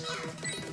Yeah.